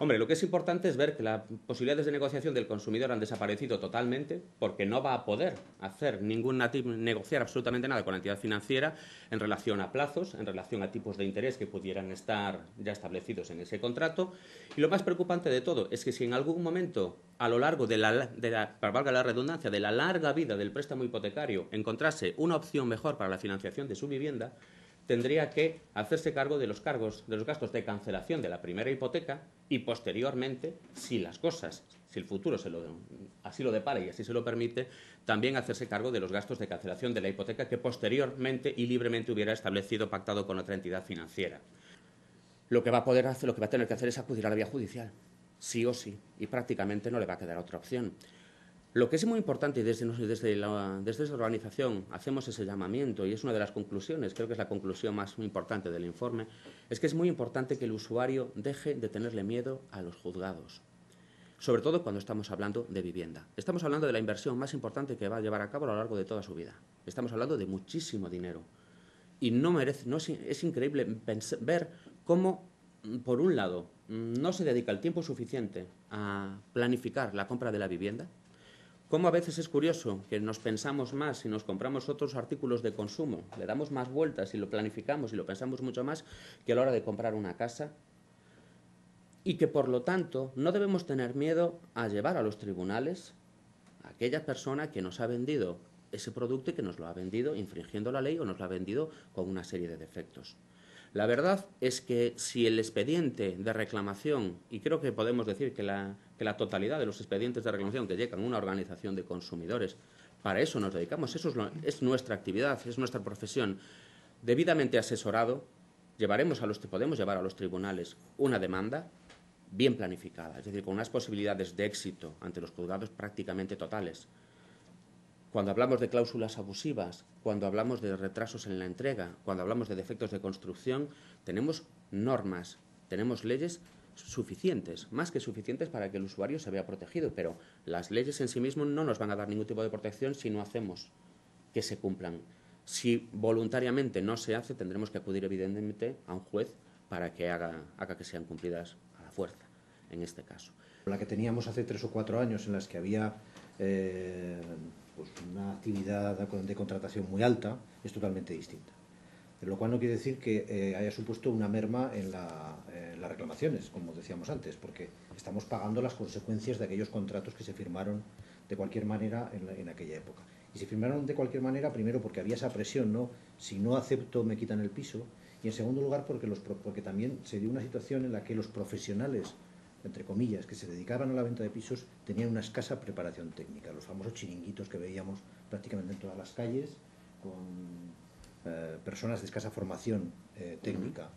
Hombre, lo que es importante es ver que las posibilidades de negociación del consumidor han desaparecido totalmente porque no va a poder hacer ningún negociar absolutamente nada con la entidad financiera en relación a plazos, en relación a tipos de interés que pudieran estar ya establecidos en ese contrato. Y lo más preocupante de todo es que si en algún momento, a lo largo de la, de la valga la redundancia, de la larga vida del préstamo hipotecario, encontrase una opción mejor para la financiación de su vivienda, tendría que hacerse cargo de los cargos, de los gastos de cancelación de la primera hipoteca y posteriormente, si las cosas, si el futuro se lo, así lo depara y así se lo permite, también hacerse cargo de los gastos de cancelación de la hipoteca que posteriormente y libremente hubiera establecido pactado con otra entidad financiera. Lo que va a poder hacer, lo que va a tener que hacer es acudir a la vía judicial, sí o sí, y prácticamente no le va a quedar otra opción. Lo que es muy importante, desde, desde, la, desde esa organización hacemos ese llamamiento, y es una de las conclusiones, creo que es la conclusión más importante del informe, es que es muy importante que el usuario deje de tenerle miedo a los juzgados, sobre todo cuando estamos hablando de vivienda. Estamos hablando de la inversión más importante que va a llevar a cabo a lo largo de toda su vida. Estamos hablando de muchísimo dinero. Y no merece, no es increíble ver cómo, por un lado, no se dedica el tiempo suficiente a planificar la compra de la vivienda, Cómo a veces es curioso que nos pensamos más si nos compramos otros artículos de consumo, le damos más vueltas y lo planificamos y lo pensamos mucho más que a la hora de comprar una casa y que por lo tanto no debemos tener miedo a llevar a los tribunales a aquella persona que nos ha vendido ese producto y que nos lo ha vendido infringiendo la ley o nos lo ha vendido con una serie de defectos. La verdad es que si el expediente de reclamación, y creo que podemos decir que la, totalidad de los expedientes de reclamación que llegan a una organización de consumidores, para eso nos dedicamos, eso es, nuestra actividad, es nuestra profesión, debidamente asesorado, llevaremos a los podemos llevar a los tribunales una demanda bien planificada, es decir, con unas posibilidades de éxito ante los juzgados prácticamente totales. Cuando hablamos de cláusulas abusivas, cuando hablamos de retrasos en la entrega, cuando hablamos de defectos de construcción, tenemos normas, tenemos leyes suficientes, más que suficientes para que el usuario se vea protegido, pero las leyes en sí mismas no nos van a dar ningún tipo de protección si no hacemos que se cumplan. Si voluntariamente no se hace, tendremos que acudir evidentemente a un juez para que haga, que sean cumplidas a la fuerza, en este caso. La que teníamos hace tres o cuatro años en las que había eh, pues una actividad de contratación muy alta, es totalmente distinta. Lo cual no quiere decir que eh, haya supuesto una merma en, las reclamaciones, como decíamos antes, porque estamos pagando las consecuencias de aquellos contratos que se firmaron de cualquier manera en, aquella época. Y se firmaron de cualquier manera, primero porque había esa presión, ¿no? Si no acepto, me quitan el piso. Y en segundo lugar, porque, los, porque también se dio una situación en la que los profesionales entre comillas, que se dedicaban a la venta de pisos tenían una escasa preparación técnica, los famosos chiringuitos que veíamos prácticamente en todas las calles, con eh, personas de escasa formación eh, técnica,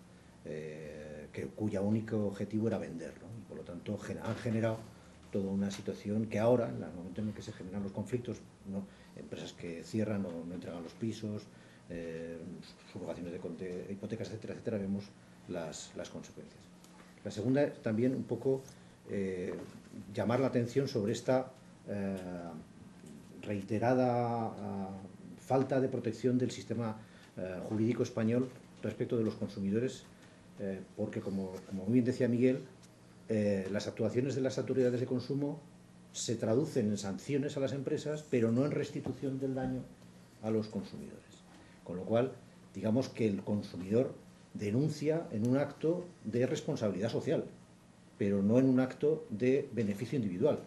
eh, que, cuya único objetivo era vender, y por lo tanto han generado toda una situación que ahora, en el momento en el que se generan los conflictos, empresas que cierran o no entregan los pisos, subrogaciones de, hipotecas, etcétera, etcétera, vemos las consecuencias. La segunda es también un poco eh, llamar la atención sobre esta eh, reiterada eh, falta de protección del sistema jurídico español respecto de los consumidores, porque como, como, bien decía Miguel, las actuaciones de las autoridades de consumo se traducen en sanciones a las empresas, pero no en restitución del daño a los consumidores. Con lo cual, digamos que el consumidor denuncia en un acto de responsabilidad social, pero no en un acto de beneficio individual.